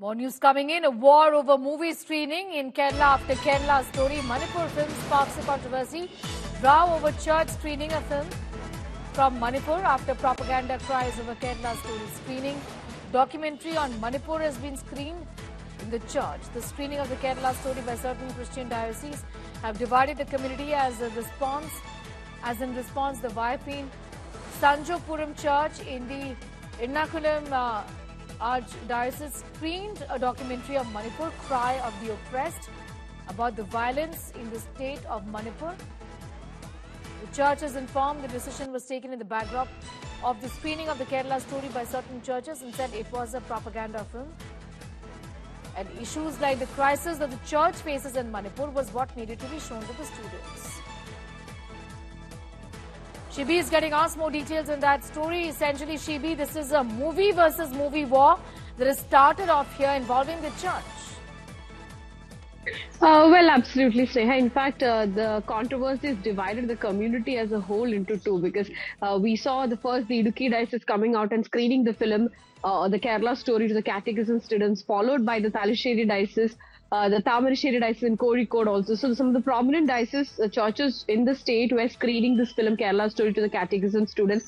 More news coming in. A war over movie screening in Kerala after Kerala story. Manipur film sparks a controversy. Row over church screening a film from Manipur after propaganda cries over Kerala story screening. Documentary on Manipur has been screened in the church. The screening of the Kerala story by certain Christian dioceses have divided the community as a response. As in response, the Vayapin Sanjopuram Church in the Ernakulam uh, Archdiocese screened a documentary of Manipur, Cry of the Oppressed, about the violence in the state of Manipur. The church has informed the decision was taken in the backdrop of the screening of the Kerala story by certain churches and said it was a propaganda film. And issues like the crisis that the church faces in Manipur was what needed to be shown to the students. Shibi is getting us more details in that story. Essentially, Shibi, this is a movie versus movie war that has started off here involving the church. Uh, well, absolutely, Sneha. In fact, uh, the controversies divided the community as a whole into two because uh, we saw the first, the Idukki Diocese coming out and screening the film, uh, the Kerala story to the catechism students, followed by the Talasheri Diocese, uh, the Tamarasheri Diocese in Kozhikode also. So some of the prominent diocese uh, churches in the state were screening this film, Kerala story to the catechism students,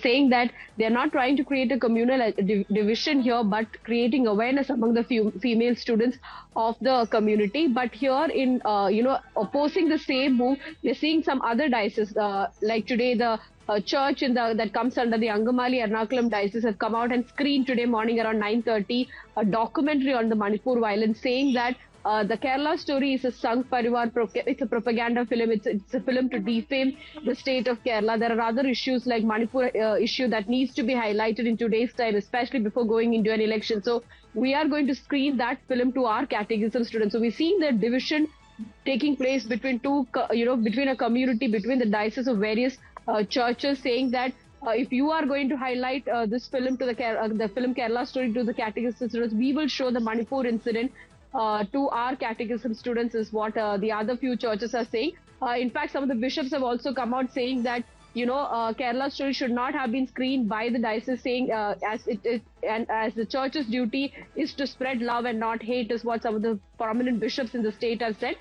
saying that they're not trying to create a communal uh, div- division here, but creating awareness among the few female students of the community. But here in, uh, you know, opposing the same move, we're seeing some other diocese, uh, like today the uh, church in the that comes under the Angamali Ernakulam diocese have come out and screened today morning around 9:30 a documentary on the Manipur violence, saying that uh, the Kerala story is a Sangh Parivar, it's a propaganda film. It's, it's a film to defame the state of Kerala. There are other issues like Manipur uh, issue that needs to be highlighted in today's time, especially before going into an election. So we are going to screen that film to our catechism students. So we're seeing the division taking place between two, you know, between a community, between the diocese of various uh, churches, saying that uh, if you are going to highlight uh, this film to the uh, the film Kerala story to the catechism students, we will show the Manipur incident to our catechism students is what uh, the other few churches are saying. Uh, in fact, some of the bishops have also come out saying that you know uh, Kerala story should not have been screened by the diocese, saying uh, as it is and as the church's duty is to spread love and not hate, is what some of the prominent bishops in the state have said.